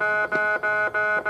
Música